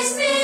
praise me.